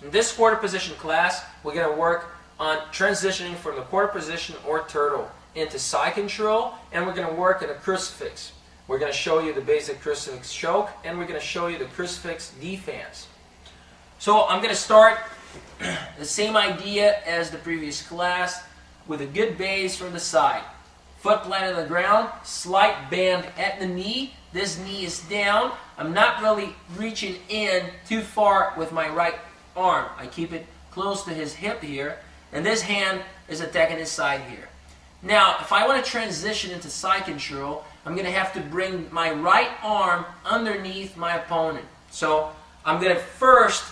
In this quarter position class, we're going to work on transitioning from the quarter position or turtle into side control, and we're going to work in a crucifix. We're going to show you the basic crucifix choke, and we're going to show you the crucifix defense. So I'm going to start the same idea as the previous class with a good base from the side. Foot planted on the ground, slight bend at the knee. This knee is down. I'm not really reaching in too far with my right arm. I keep it close to his hip here, and this hand is attacking his side here. Now, if I want to transition into side control, I'm going to have to bring my right arm underneath my opponent. So I'm going to first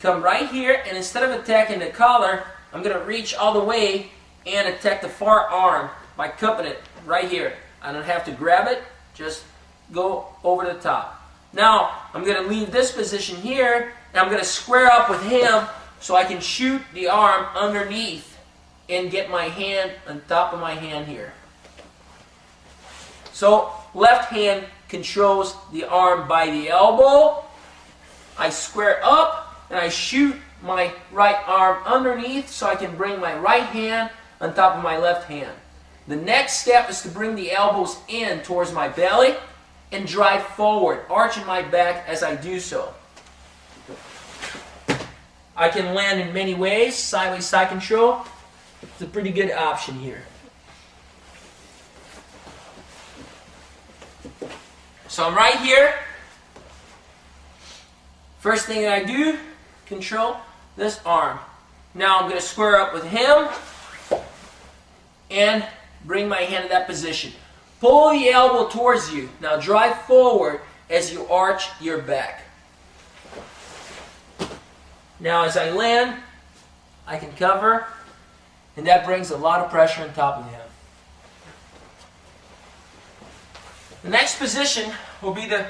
come right here, and instead of attacking the collar, I'm going to reach all the way and attack the far arm by cupping it right here. I don't have to grab it, just go over the top. Now, I'm going to leave this position here, and I'm going to square up with him so I can shoot the arm underneath and get my hand on top of my hand here. So, left hand controls the arm by the elbow. I square up and I shoot my right arm underneath so I can bring my right hand on top of my left hand. The next step is to bring the elbows in towards my belly and drive forward, arching my back as I do so. I can land in many ways, sideways side control. It's a pretty good option here. So I'm right here. First thing that I do, control this arm. Now I'm going to square up with him and bring my hand to that position. Pull the elbow towards you. Now drive forward as you arch your back. Now as I land, I can cover, and that brings a lot of pressure on top of him. The next position will be the